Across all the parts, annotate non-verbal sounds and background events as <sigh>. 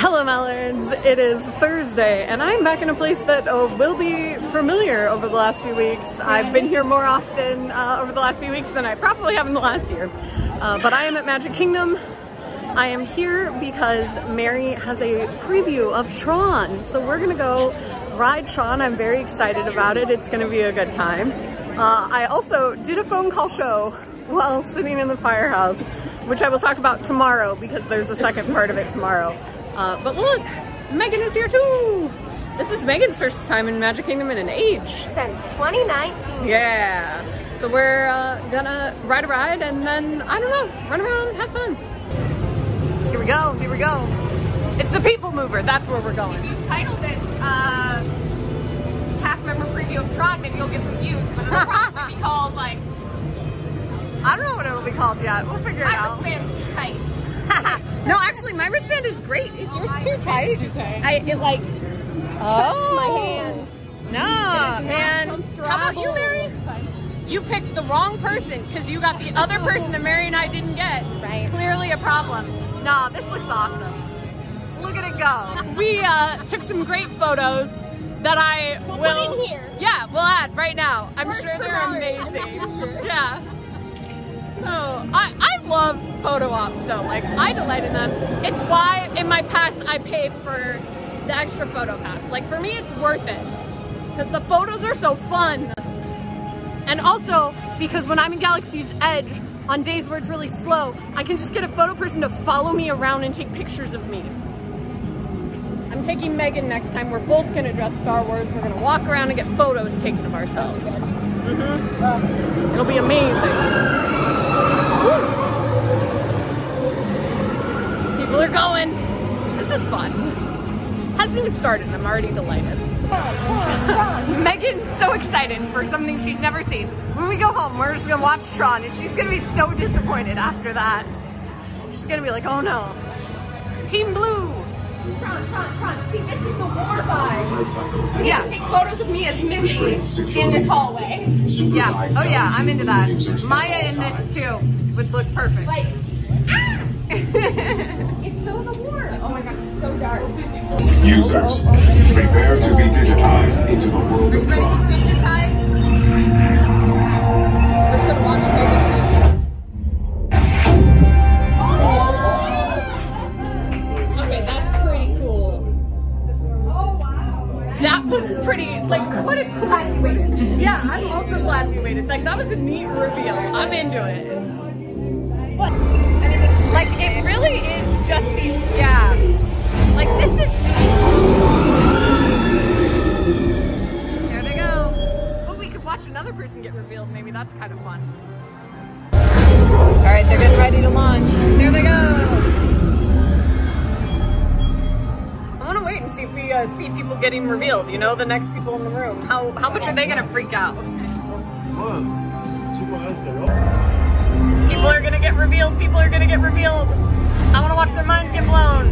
Hello Mallards, it is Thursday and I'm back in a place that uh, will be familiar over the last few weeks. I've been here more often uh, over the last few weeks than I probably have in the last year. Uh, but I am at Magic Kingdom. I am here because Mary has a preview of Tron. So we're gonna go ride Tron. I'm very excited about it. It's gonna be a good time. Uh, I also did a phone call show while sitting in the firehouse, which I will talk about tomorrow because there's a second part of it tomorrow. Uh, but look, Megan is here too. This is Megan's first time in Magic Kingdom in an age. Since 2019. Yeah. So we're uh, gonna ride a ride and then, I don't know, run around, have fun. Here we go, here we go. It's the People Mover, that's where we're going. If you title this uh, cast member preview of Tron, maybe you'll get some views, but it'll probably be called like, I don't know what it'll be called yet. We'll figure it my out. wristband's too tight. <laughs> no, actually, my wristband is great. Is yours too tight? wristband's too tight. I it like oh my hands. No, man. How about you, Mary? You picked the wrong person because you got the other person that Mary and I didn't get. Right. Clearly a problem. Nah, this looks awesome. Look at it go. We uh, took some great photos that I We'll will. put in here. Yeah, we'll add right now. I'm Work sure they're Mallory in the amazing. <laughs> Yeah. Oh, I, I love photo ops though. Like I delight in them. It's why in my past I pay for the extra photo pass. Like for me, it's worth it because the photos are so fun. And also because when I'm in Galaxy's Edge on days where it's really slow, I can just get a photo person to follow me around and take pictures of me. I'm taking Megan next time. We're both gonna dress Star Wars. We're gonna walk around and get photos taken of ourselves. Mm-hmm. It'll be amazing. People are going. This is fun. Hasn't even started and I'm already delighted. <laughs> Megan's so excited for something she's never seen. When we go home, we're just gonna watch Tron and she's gonna be so disappointed after that. She's gonna be like, oh no. Team Blue. Tron, Tron, Tron. See, this is the war vibe. We Yeah. yeah. take photos of me as Missy in this hallway. Yeah. Oh yeah, I'm into that. Maya in this too would look perfect. Like, <laughs> ah! it's so the war. Oh my gosh, it's so dark. Users, prepare to be digitized That was pretty, like, what a cool. Glad we waited. Yeah, I'm also glad we waited. Like, that was a neat reveal. I'm into it. What? Like, it really is just these, yeah. Like, this is. There they go. But we could watch another person get revealed. Maybe that's kind of fun. All right, they're getting ready to launch. There they go. See if we uh, see people getting revealed. You know, the next people in the room. How how much are they gonna freak out? People are gonna get revealed. People are gonna get revealed. I want to watch their minds get blown.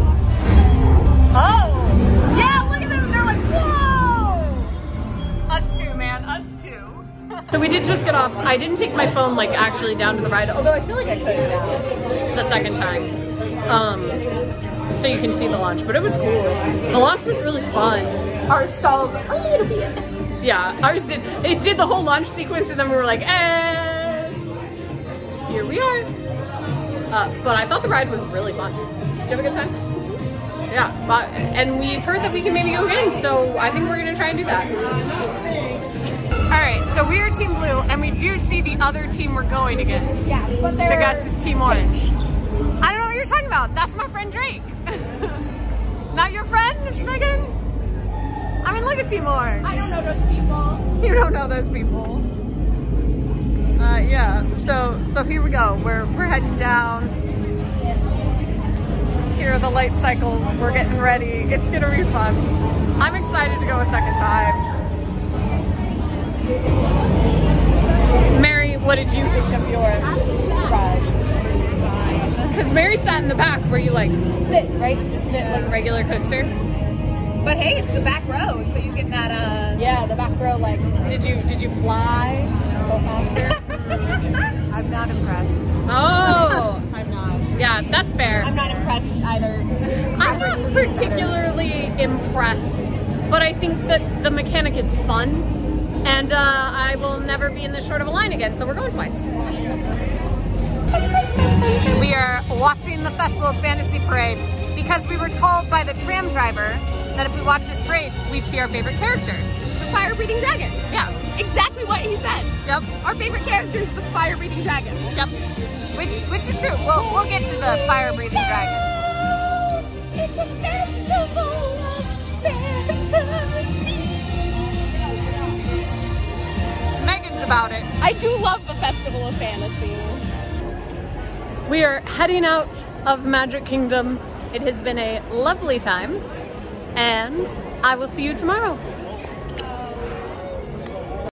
Oh, yeah! Look at them. They're like, whoa! Us too, man. Us too. So we did just get off. I didn't take my phone like actually down to the ride, although I feel like I could the second time. Um, so you can see the launch, but it was cool. The launch was really fun. ours stalled a little bit. Yeah, ours did. It did the whole launch sequence, and then we were like, and here we are. Uh, but I thought the ride was really fun. Did you have a good time? Yeah, but, and we've heard that we can maybe go again, so I think we're gonna try and do that. All right, so we are Team Blue, and we do see the other team we're going against. Yeah, but they're. guess is Team Orange. I don't you're talking about. That's my friend Drake. <laughs> Not your friend, Megan? I mean, look at Timor. I don't know those people. <laughs> You don't know those people. Uh, yeah. So so here we go. We're we're heading down. Here are the light cycles. We're getting ready. It's gonna be fun. I'm excited to go a second time. Mary, what did you think of your ride? Because Mary sat in the back where you like sit, right? Just sit like a regular coaster. But hey, it's the back row, so you get that, uh. Yeah, the back row. Like, did you did you fly the? <laughs> I'm not impressed. oh, <laughs> I'm not. Yeah, that's fair. I'm not impressed either. I'm not Fredericks is better. particularly impressed, but I think that the mechanic is fun, and uh, I will never be in this short of a line again, so we're going twice. We are watching the Festival of Fantasy Parade because we were told by the tram driver that if we watch this parade, we'd see our favorite characters. The fire breathing dragon. Yeah, Exactly what he said. yep, Our favorite character is the fire breathing dragon. yep. Which which is true. We'll we'll get to the fire breathing dragon. It's a festival of fantasy. Megan's about it. I do love the festival of fantasy. We are heading out of Magic Kingdom. It has been a lovely time, and I will see you tomorrow.